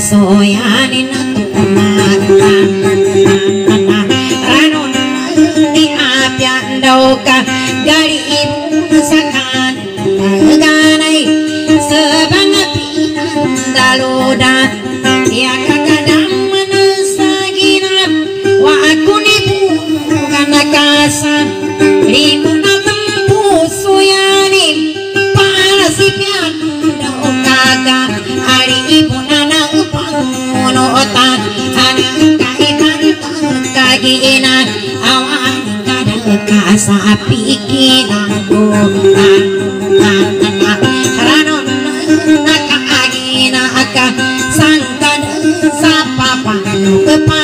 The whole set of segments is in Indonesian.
soyanin saat iki aku Sampai aka di video selanjutnya.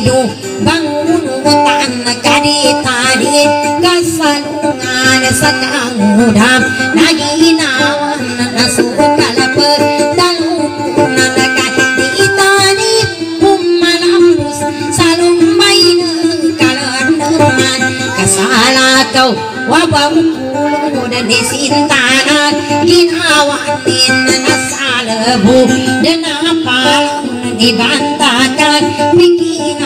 edu bangun hutan kadi tadi. Kasanungan sakang muda nagi nawan nasu kalapa dalukun kadi tadi. Umalambus salung main kalanduman kasala kau wabang kulun desintanan ginawatin nasalabu denang ಬಂದಾಗ ಮಿಗಿನ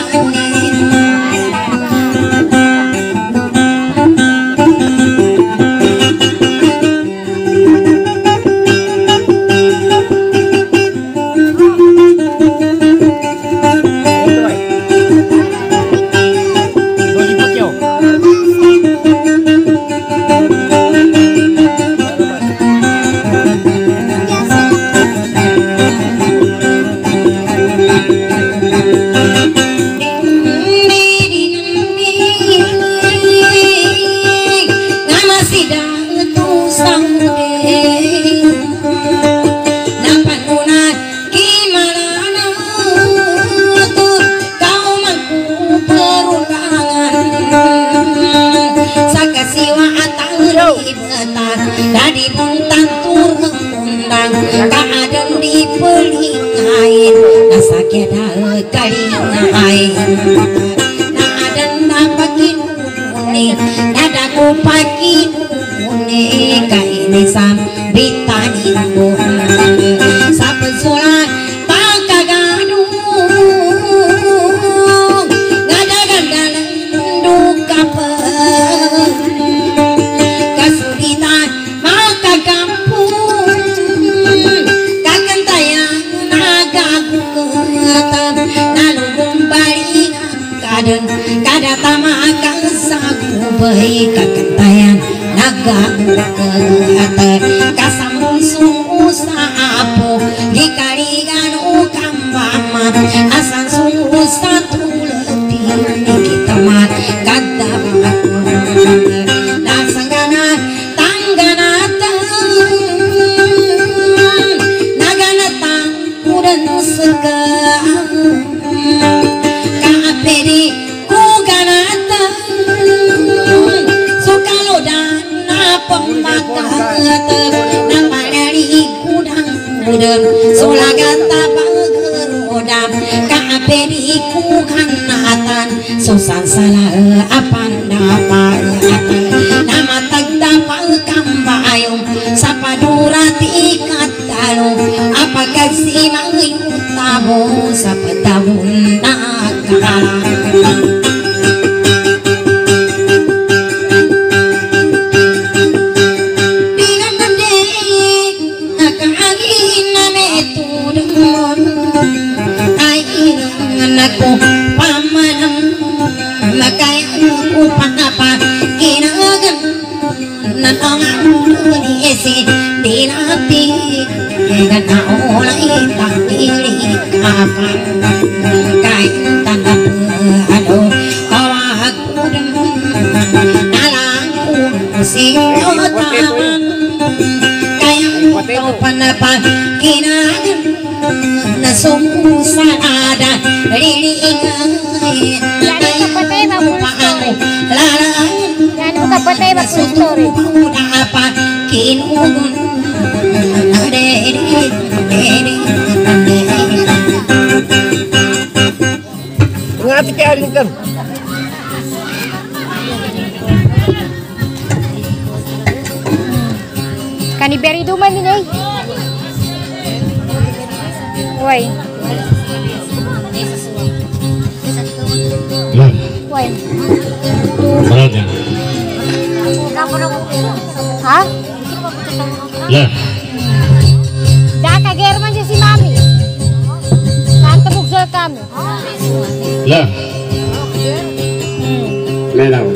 panapan kinanan na sumusarada liliingay tayo paano lalaan. ini kan kaniberi duman ini ay woi, why Parang yan. Ya. Yeah. Si Mami. Kan manera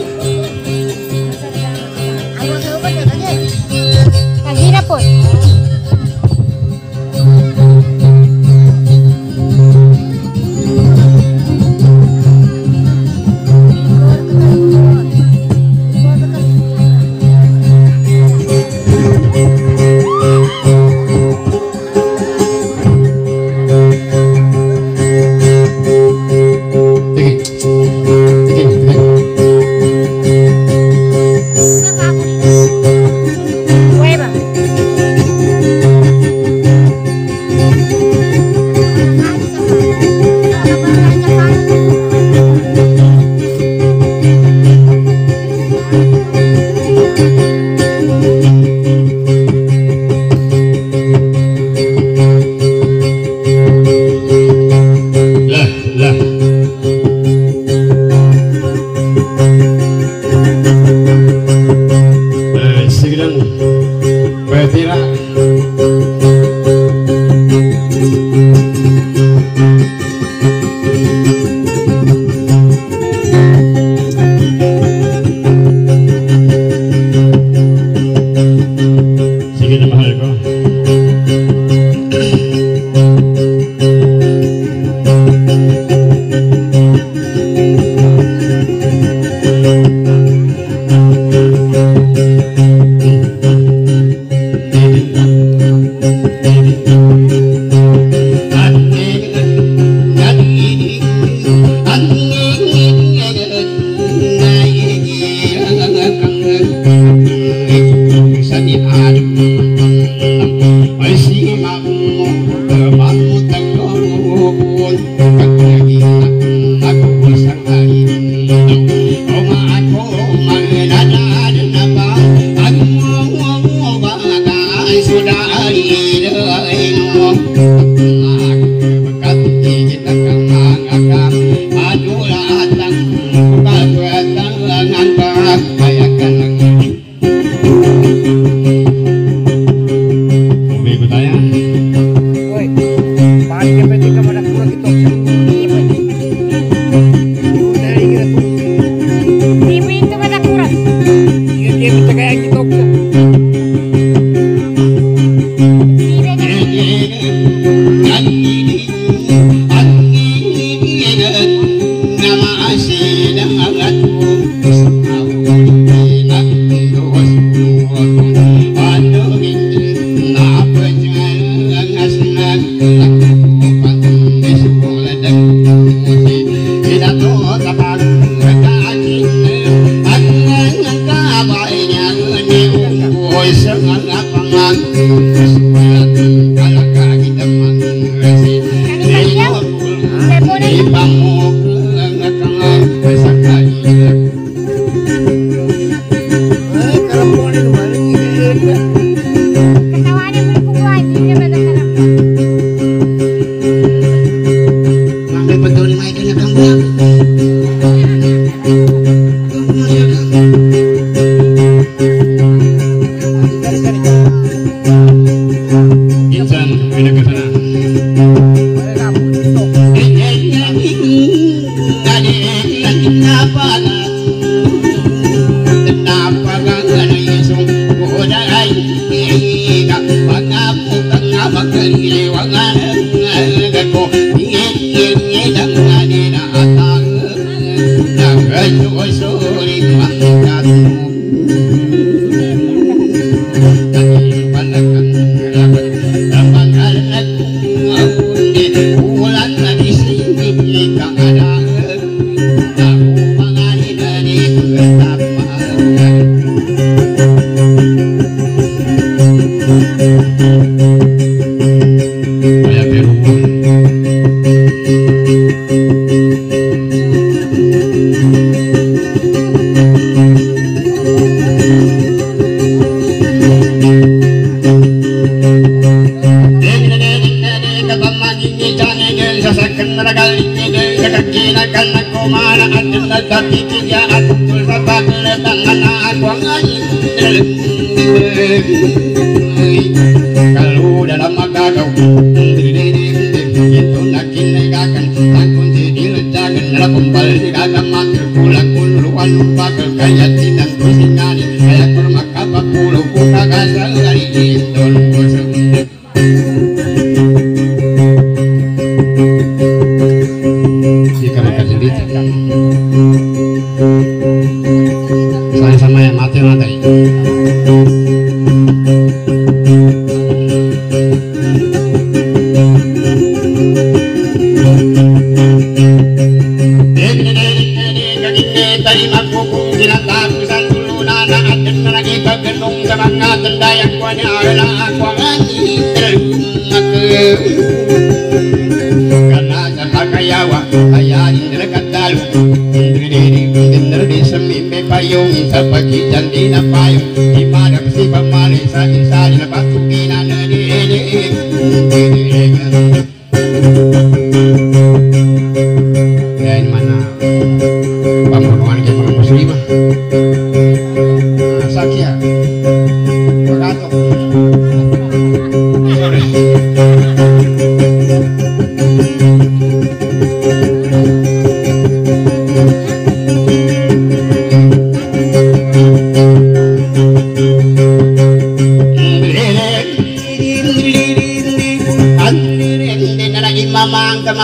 Saya sama yang mati mati karena sama kayawa kaya indra katalu indri diri indra di semimpe payung sa pagi janti na payung di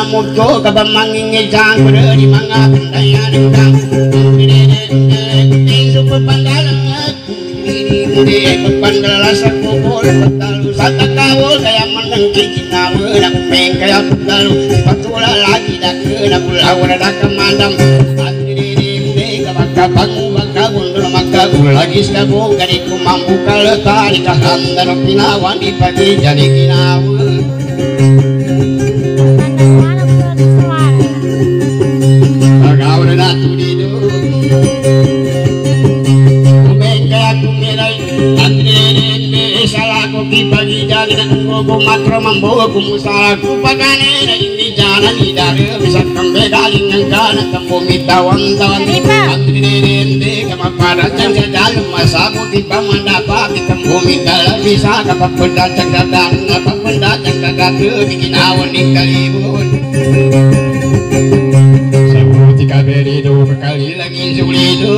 mamang kamamujo kabamanging ijang kuda di mga kandaya dendang patula lagi dake na pulaw na dakamandam at hindi kapagkapang magkabundol magkagul lagi pinawan di pagi. Jadi kinawa matro mambo Kumusala ko pagane Na hindi jana ni dari Bisat kambe galing ng kana Tambo mitawan tawan At nene Kamapada dyan sa dalong Masabo di pa mandapa Tambo mitala Bisa Di kaberido Kali lagi sulido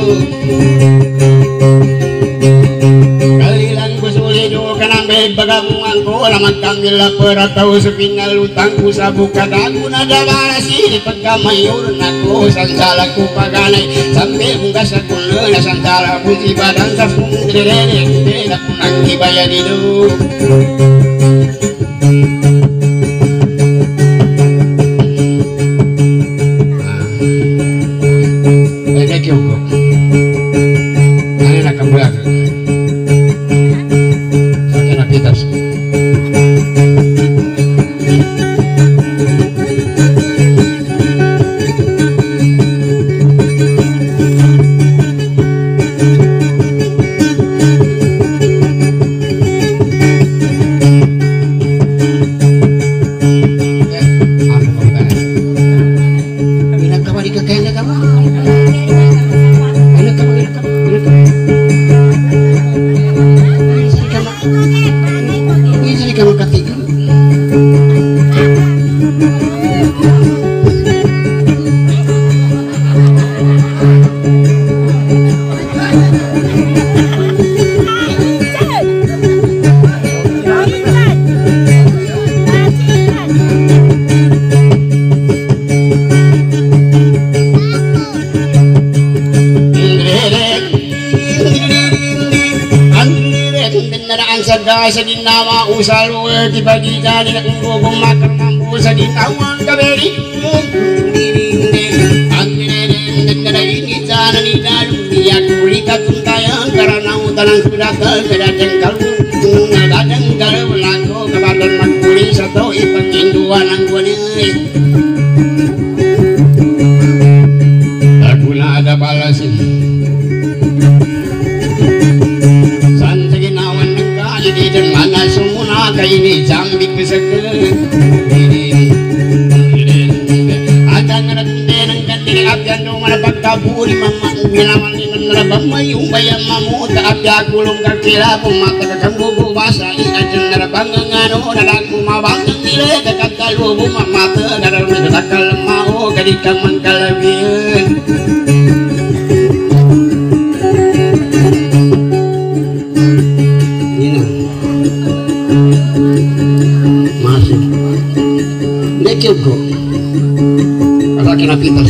Kali lang ko sulido Kanambe bagamungan ko Lamang kamil la pera tau sa pinalutang ko Sa bukadago na dabara Sili pagkamayor na ko Sansala ko paganay Sambil mong kasa kulo Na sansala ko si badan sa fundrere Hindi na ko nang dito Ini di pagi jadi ngubung makan mampu kulita tuntayan karena utanan sudah terkena jengkal ada jengkal berlaku kebadan makuli satu ipang induan angguan kaburi mama bilangan ini nerabam mayu bayam mamu tapi aku gulung kakila pemata kakang bubu basa ina jenera bangga ngano naraku mawang ngile kakak kalubu mama tegarar ngedakal mau gadikang mangkalabian masih. Dekil kok, kakak kena pintar.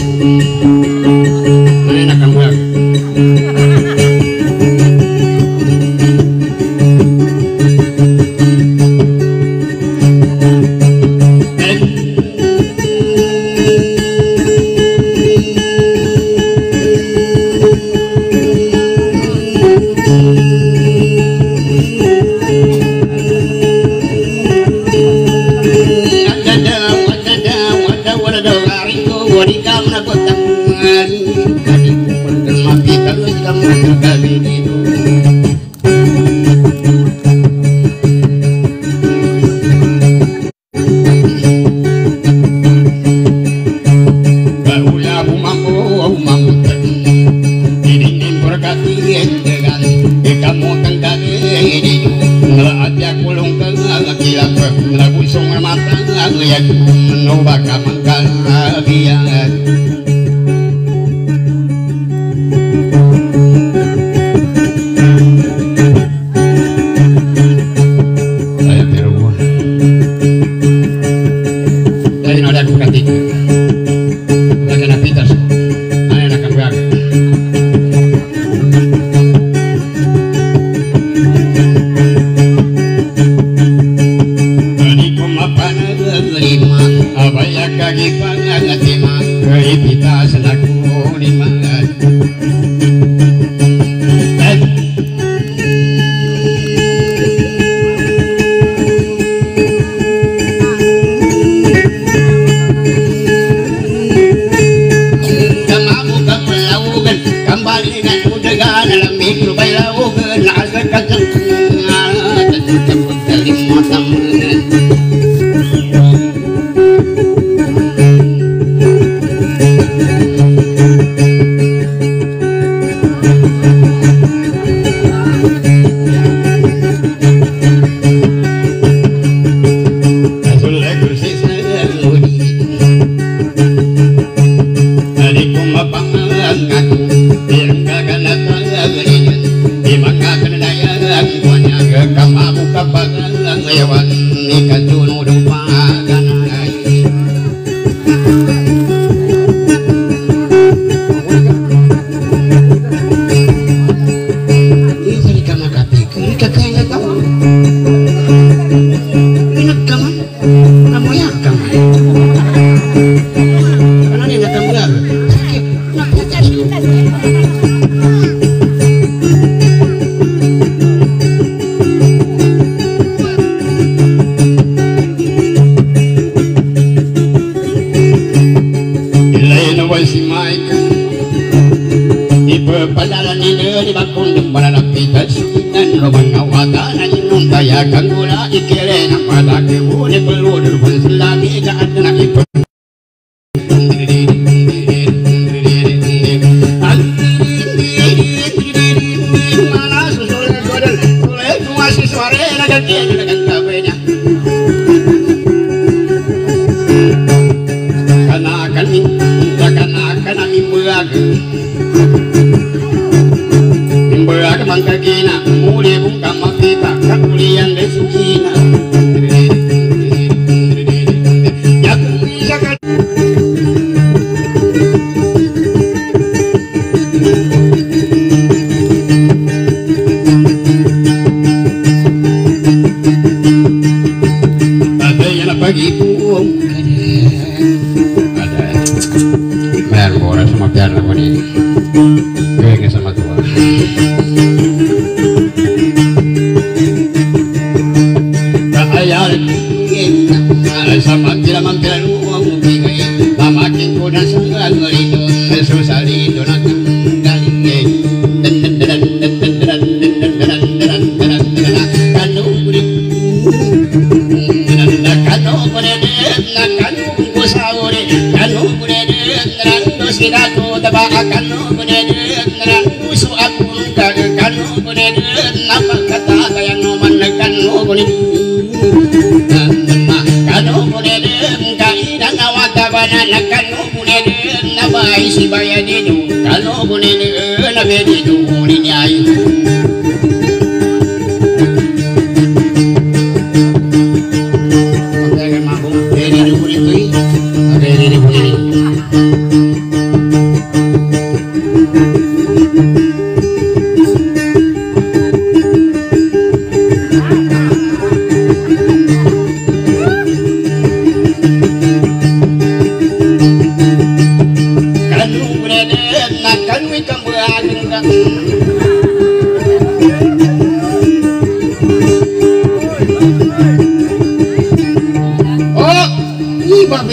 Si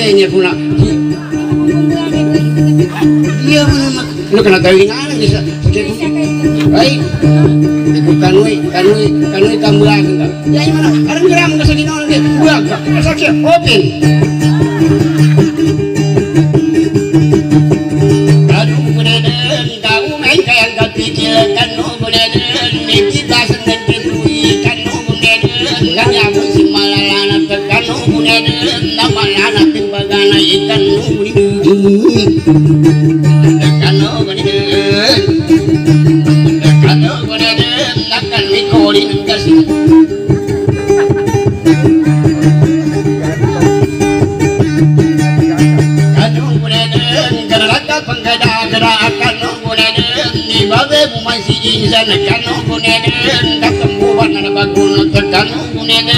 kayaknya kuna iya mana lu kena tawin anak bisa baik. Itu kanui kanui kanui kambulan ya ini mana? Orang geram ke sini orang dia buang kak sakit opin ಕಿಂಜನ ಕನು ಕುನೆದ ಕಮ್ಮುವನ ಬಗುನ ಕನು ಕುನೆದ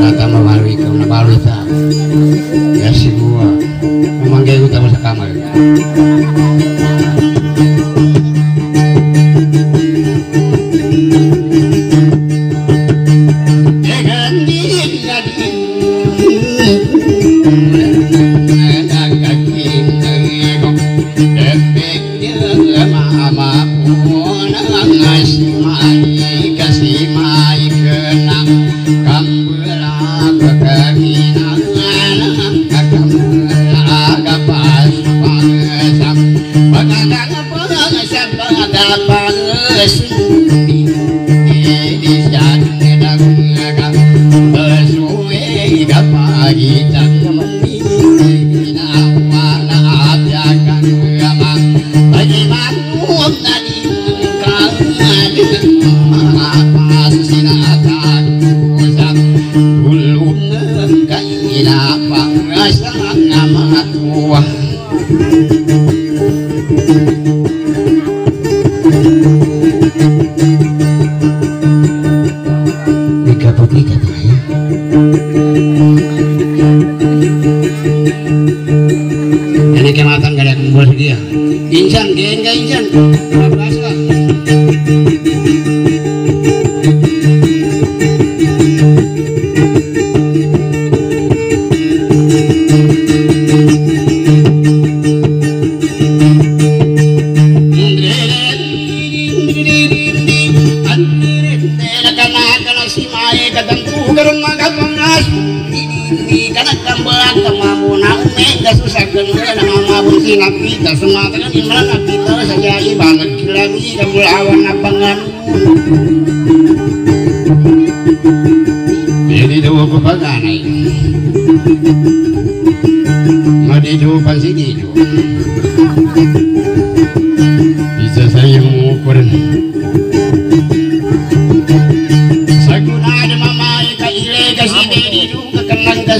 Nakama wali ka na tak ya Yasi buah. Umangay ko kita masa kamar.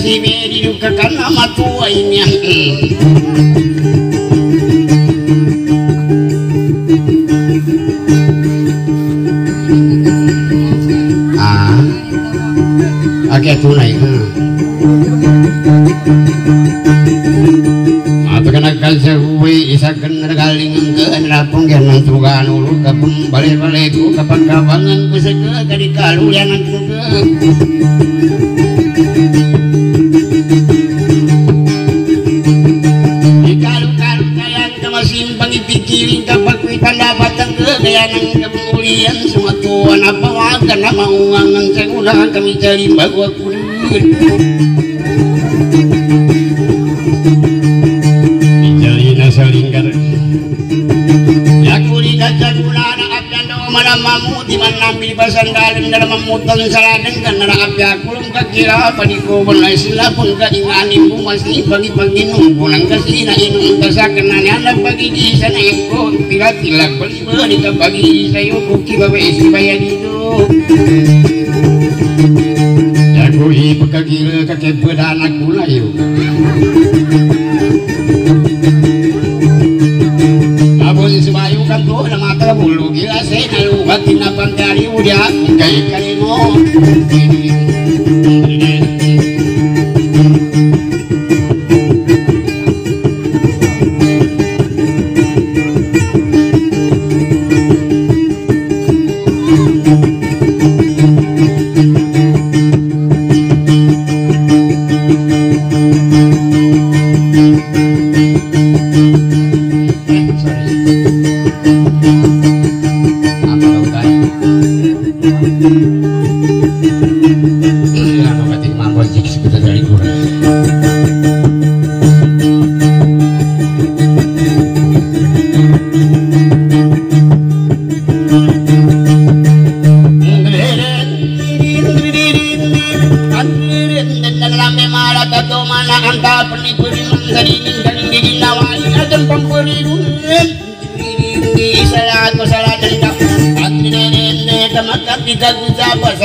himeri duka kana matuwa imya ah tunai ha kalsahuwi isakan nagalingan ke balik-balik kami cari bago aku Dijali na sa lingkar Ya kuli kaca kulana abdan dawa malamamu di mana ambil basan dalam dalam mamutan saladeng kan nara abya kulum kakira padiko bonai sila pun ka ingani bu masih bagi bagi nung pulang kasi na inung kasakan na anak bagi di sana yang ko tila tila beli beli bagi sayo kuki bawa isi bayan hidup Jago ibu kagila kakek bedanak kulayo Abon subayu kan to na mata bulu gila say na lugat tinapantari udah kay Iya,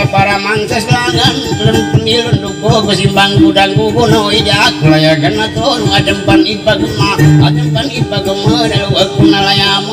para mangsas langan lem pemilun duko kusimbang gudang kukuno ijak layagan na to no adem pan ipagma adem pan ipagma dalu aku nalayamun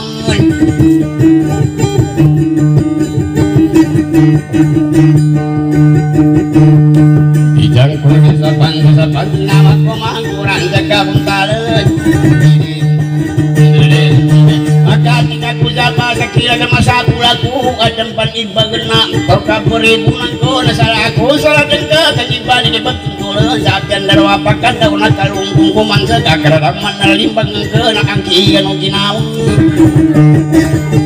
Adem pan iba gena Kau kapuribunan ko Nasalah aku. Salah dengka Kajiba di debat tulen Sabian darwa pakan Daun kalungkung kuman Sekakara daman Nalimbang ke Nakangki Gano ginawang Boleh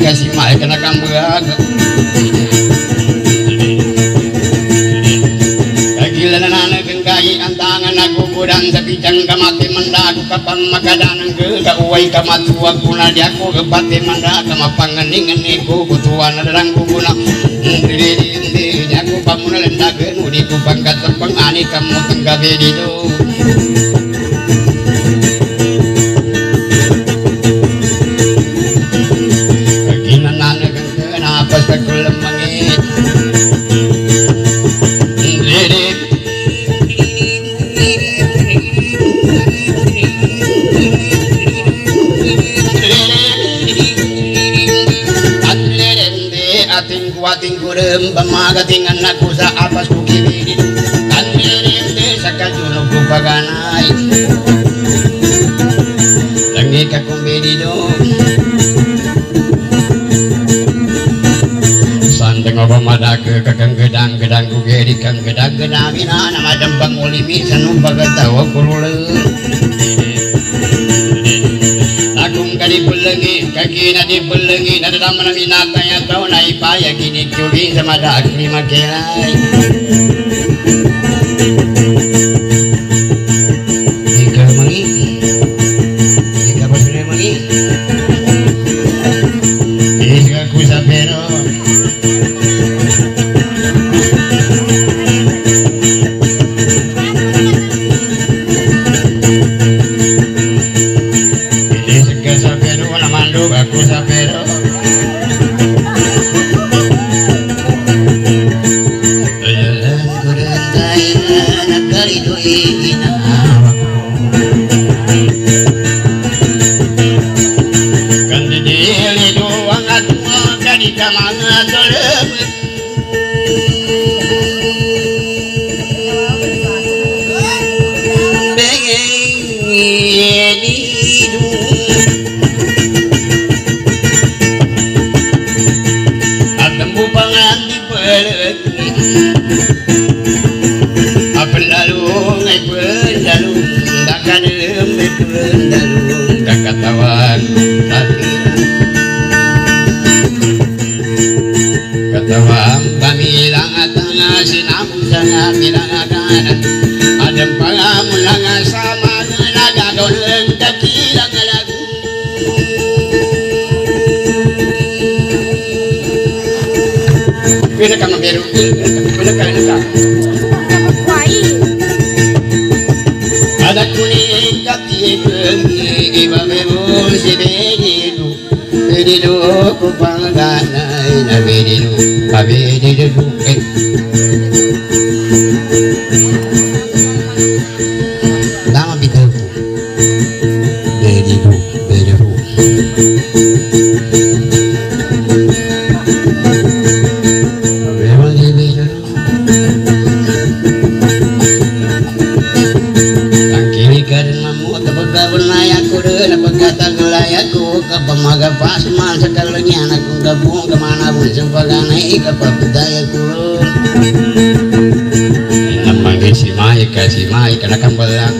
si naik kasih mai kena kambuag Kagilan na naganggayi ang tangan ako kudang sa kijang kamati manda ako kapang makadanang ke kauway kamatuwag kuna di ako kapati manda kamapanganingan ko kutuwa na darang kukuna. Hindi hindi di ako pamunalandagan udi ko pangkat sa pangani kamu tanggabi dito kuating kurem pamagating anak ko sa apas ko kibiri kandirinde sa kajunog ko paganay langi ka kumbiri do Sandeng apa madake kakang gedang gedang kugeri kang gedang gedang ina nama dembang ulimi sanum bagatawa kulule bulengi na dalam mana minata ya tau na ipaya kini curi sama dak lima Si Mai Mai kena kambalang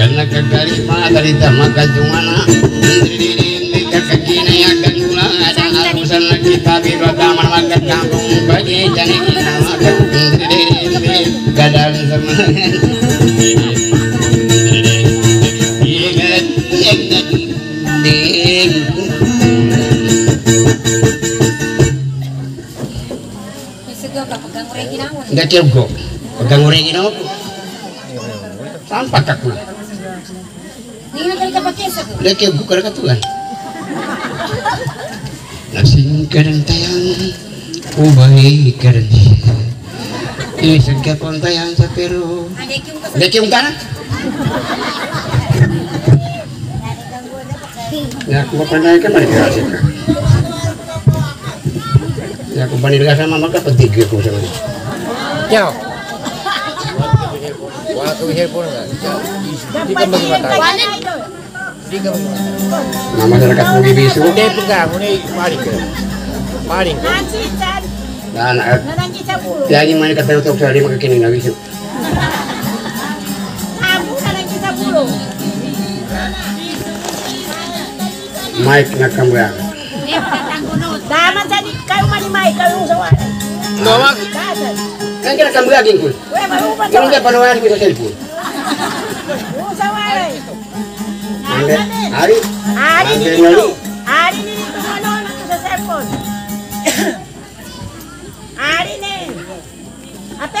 Karena kekalima dari tamaka jumana kakakina ya gangula ada arusan kita biro taman makan kampung bagi jani kita makan gadang semangat Sige ka pegang naon. urengi nama sampai kakuna Hindi na kali ka pakesa ko. nggak kego kada katuan Nasing kadang tayang ubay kadang ini segala pun tayang sa pero kanan? Ya aku mau pandai kan kira sih Ya aku banding dengan sama maka petiga aku sama. Wala ko hipon nga. Di ka magmata. Wanan. Di di ka mo. Nama Bisu. Pegang, ini paling ke. Paling ke. Nancitan. Dan eh, pulo. tiada yang mana kata untuk saya maka kini nabi Bisu. Pulo. Mike nak kamu ya. Kan kira kamu lagi pun. Kamu bisa telepon. Hari Ari ni Ande dito. nali. Ari ni dito ano na to sa cellphone. Ari ni. Ape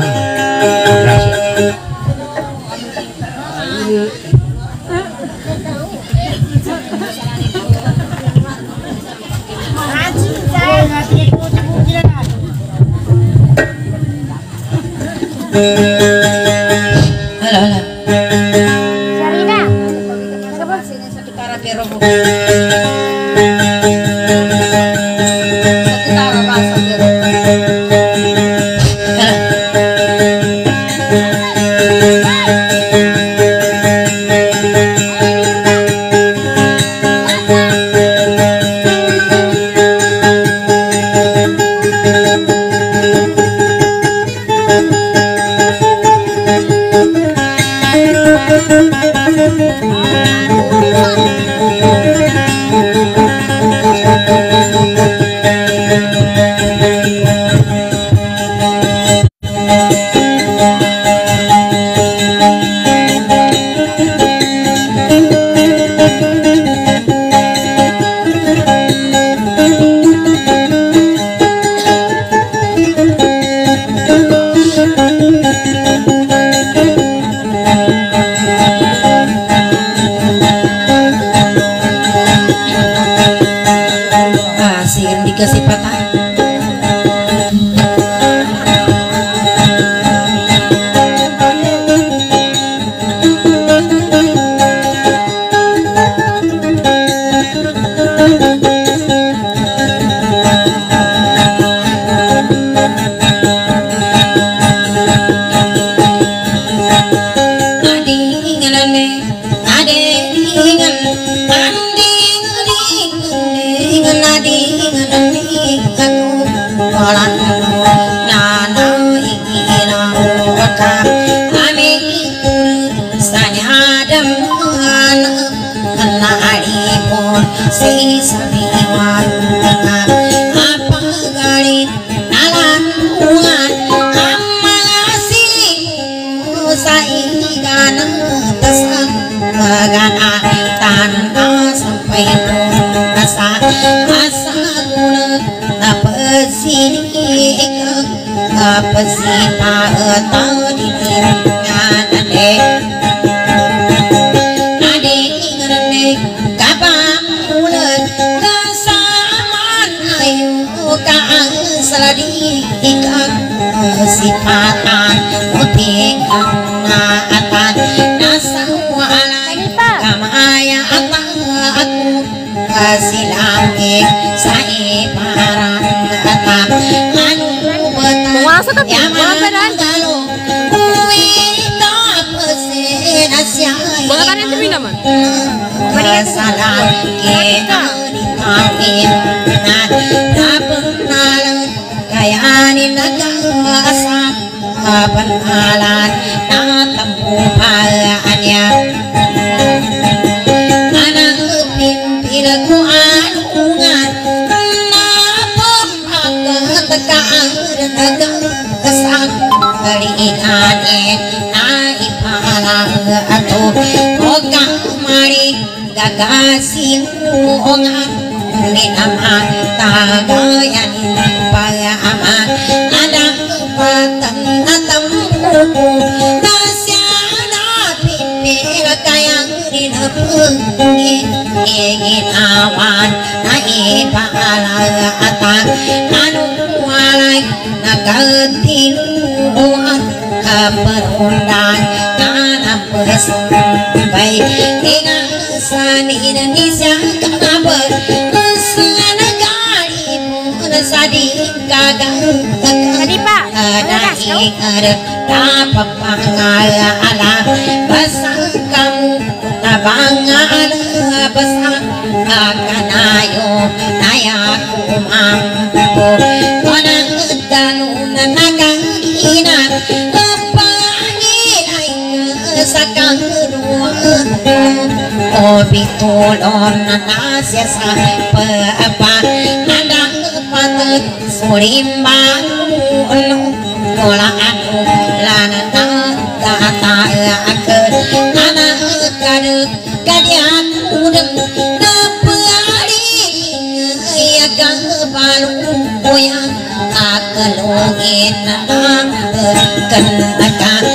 season. Kasita atau dikiringan ade Ade ingrene kabang ulan Kasaman ayu kaang seladi Ikang sipatan Uting kang naatan Nasang waalay Kamaya atang aku Kasilamik Sa iparang atang Mga kanin tabi naman. Masalah ke amin na napengalan kayanin ato o kamari gagasing o nga ni ama tagayan pala ama anak patan na tampo na siya na pipira kayang rinapungin inginawan na ipaalala atan anong walay nagatinuan keperundang tanam sampai dengan sani Indonesia kabar sana gali pun sakang ruang Obi tulon na nasya sa nangkan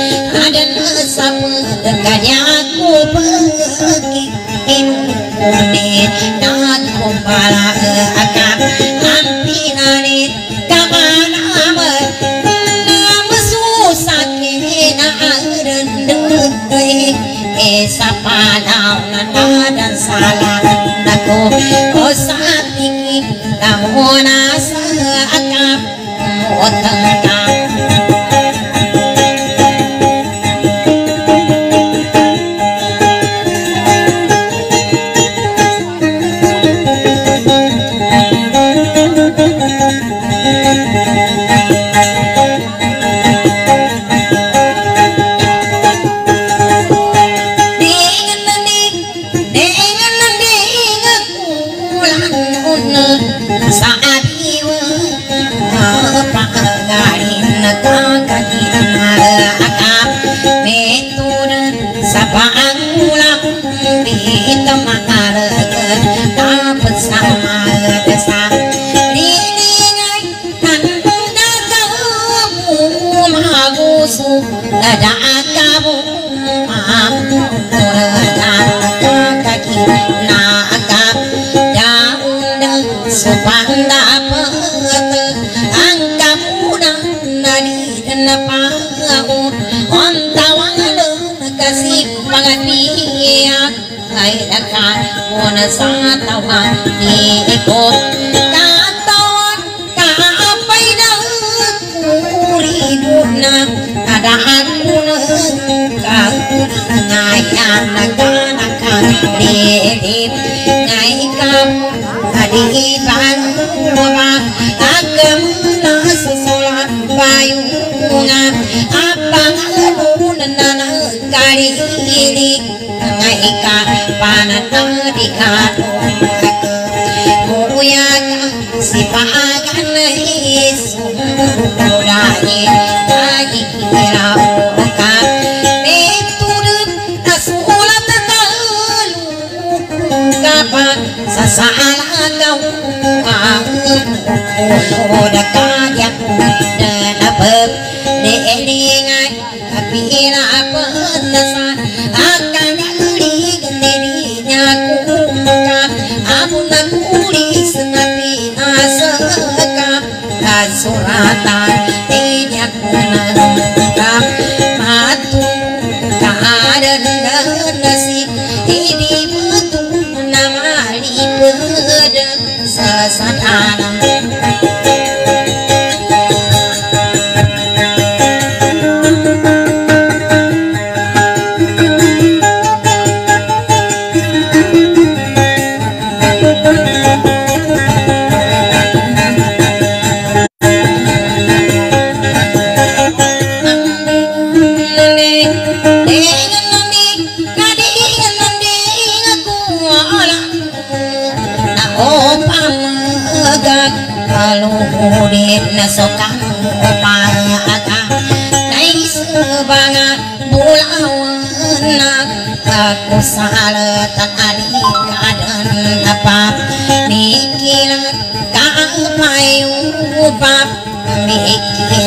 Esa padaw na nadan salah Nako o sa tingin Namo nasa akap Mo sa tawa ikot katawan kaapay na kurin na kadaan mo na kakunangayan nagkanakan dilip ngay kam kaliban wabak agam na susulat payong nga abang lunan na nagkarilig ngay ka panatang Kuya ka si pagan na isumudani Nagikira o ka Metulog na sulat na talukong kapan Sa saalagaw ang surata tinya kunang kap matu kaadana nasi hidi mutu namali pedang sasanana kulit na sokang umaga Day subangan bulawan na Aku salatan aling kadan kapap Mikilan kaang payubap Mikilan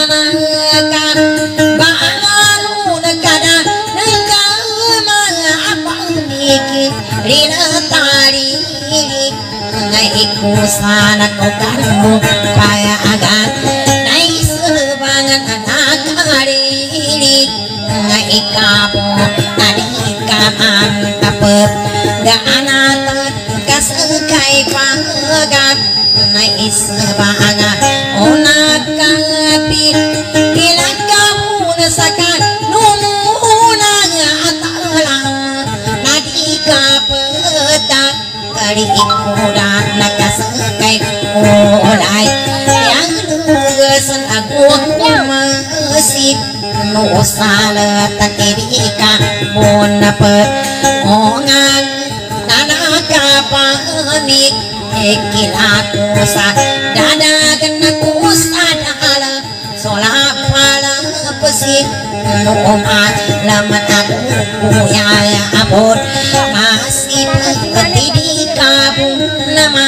naiku sana ko kamu kaya agan. Nai sebangan anak hari ngaikapo adikaman kapet ga anak kasakay pagat nai sebangan onak kapit kilakamu nasakan nununang atalang nadikapetak kali ikuran nakasakay บ่ได้ยังดูสนะกูมาสิโนซาเลตะเกริกะมนเปิดโองานนานากาปานิเอกิลาตุสาดาดากันนะกูสาดาลาโซลาพาลาปสิโนมาลมาตักูยายอาบดมาสิบติดิกาบุนมา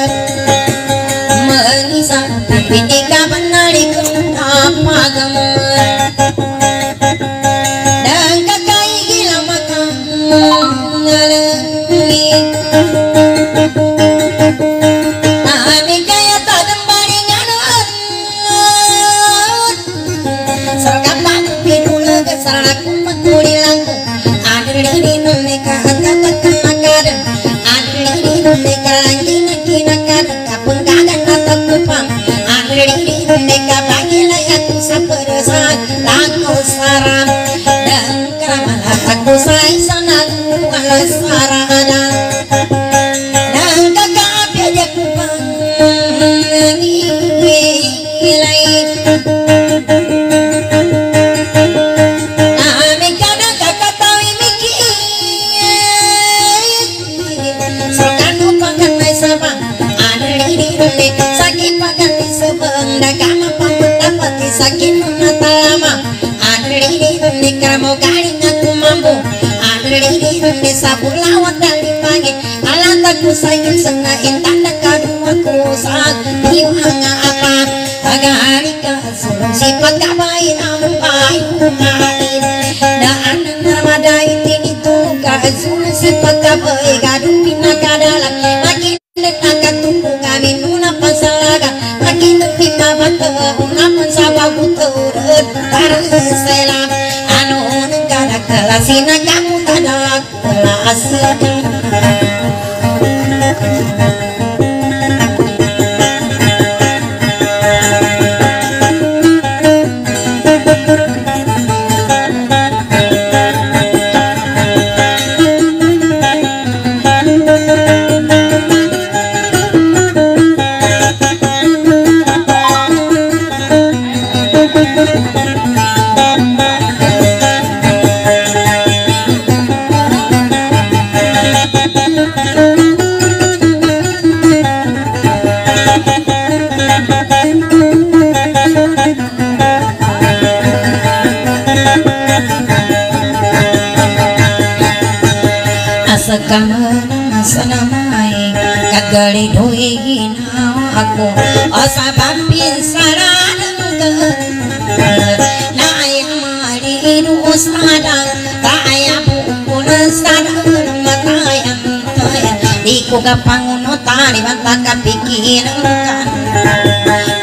saram Dan karamala aku say sakit mata lama Adri di kamu garing aku mampu. Adri di rene sabur lawat dari pagi. Alat aku sayang sengain tanda kadua ku saat hanga apa. Agari ka selam anu unggah kelas sinaga mutada kelas di ko kapangunutan ibanta kapikiran kan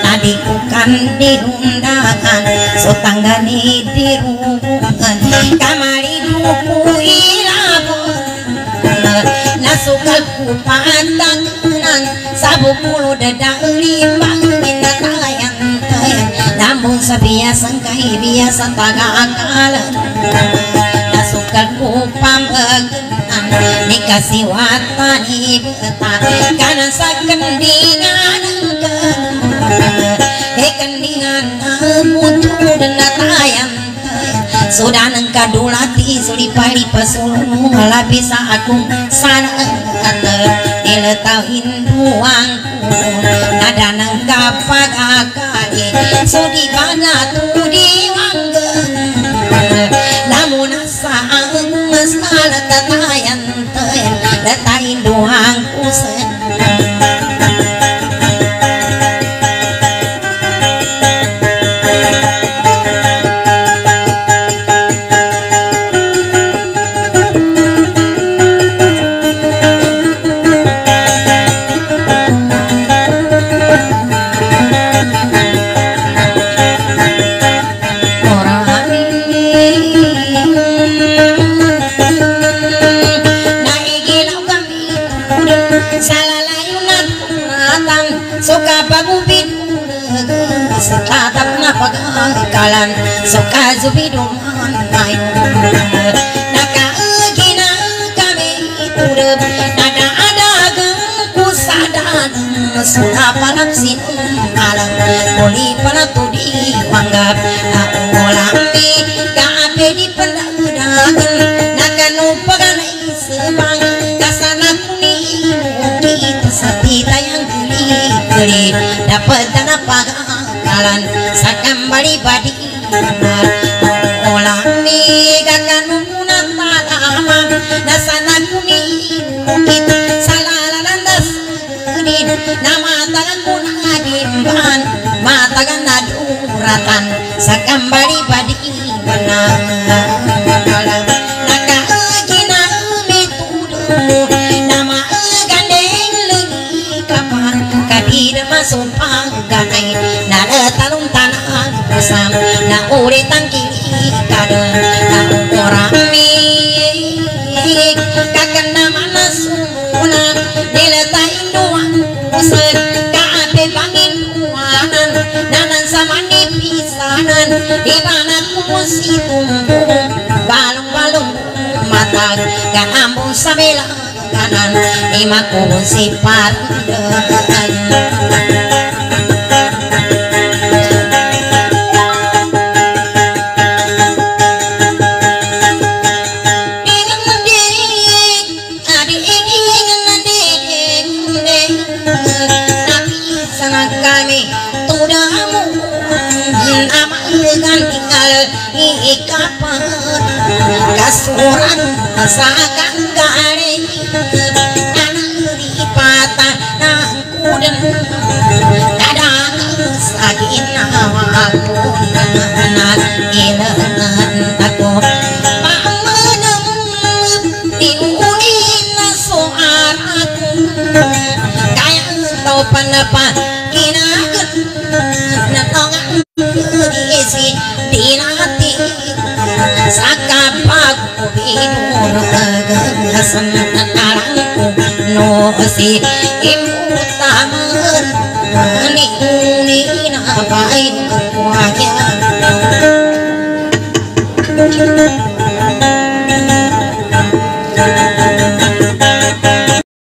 Nadi ko kan dirundakan so tanggani dirungan kamari duku ilabon nasukal ku pandangan sabu puluh dadang limbang minatayang tayang. Namun sa biasang kay biasa taga akalan nasukal ku pambagan ಕಸಿವಾತಾನಿ ಕನಸ ಕಂಡಿನಾನಂಗ ಹೇ ಕಂಡಿನಾನ ಮುತ್ತುಡನ ತಾಯಂತ ಸೋಡಾನಂಕ ಡೋಳಾತಿ ಸುಡಿ ಪಾಡಿ ಪಸೋನು ಹಳಪಿಸ ಅಕುಂ ಸಾನ ಅಂತ ಎಳತ ಹಿಂದೂ ವಾಂಕು ನಡನಂಕ ಪಗ ಕಾಲಿ ಸುಡಿ ಬಾನ ತುಡಿ ವಾಂಗ ನಮುನ ಸಾಂಗ ಸ್ಥಾನ ತಾಯಂತ 欢呼声 pagkakalan suka zubiduman ngayon nakaagina kami turap nadaadagang kusadaan sudah parang sinumalang muli pala tudi wanggap. Ako lambi kaape di pendadagan nakanumpagan isebang kasana kuni kita sa titayang geli-geli dapat tanah pagakalan sa kambali badi Olambi kakanumunan talama nasana kuni kita salalalandas kunin na matagan ko na dimban matagan na duratan sa kambali badi na na uri tangki kada ora mi kakena manas una nila ta indua usat ka ape bangin kuanan nanan samani pisanan ibana kumusi tumbuh balung balung mata ga ambung sabela kanan ima kumusi parunda kanan kasuran kasakan gari kanang dipata nang kuden kadang sakin aku nan ilan tako pamenem diulin soaraku kaya tau panapan kagagasan nakarangku no si imutaman ni uni na baik kuwaya